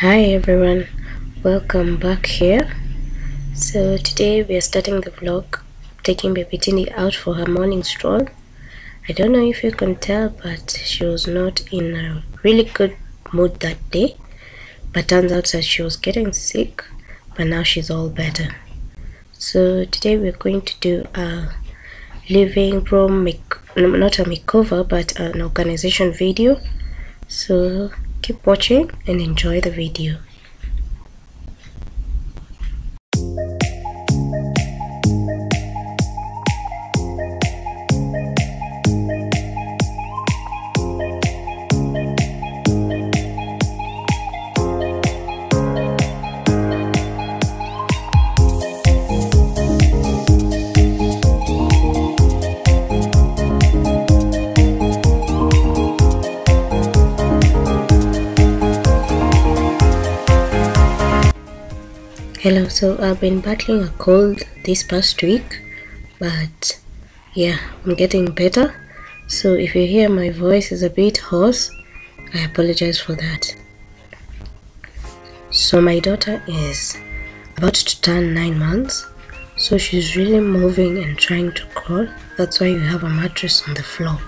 Hi everyone, welcome back here. So today we are starting the vlog taking baby Tindi out for her morning stroll. I don't know if you can tell but she was not in a really good mood that day but turns out that she was getting sick but now she's all better. So today we're going to do a living room make not a makeover but an organization video. So keep watching and enjoy the video. Hello, so I've been battling a cold this past week, but yeah, I'm getting better. So if you hear my voice is a bit hoarse, I apologize for that. So my daughter is about to turn nine months, so she's really moving and trying to crawl. That's why you have a mattress on the floor.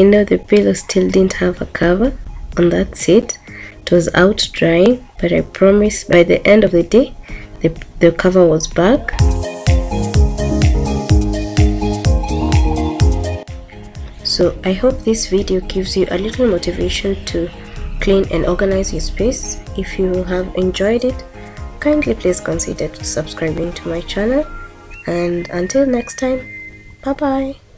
You know the pillow still didn't have a cover on that seat it was out drying but i promise by the end of the day the, the cover was back. So i hope this video gives you a little motivation to clean and organize your space. If you have enjoyed it kindly please consider subscribing to my channel. And until next time bye bye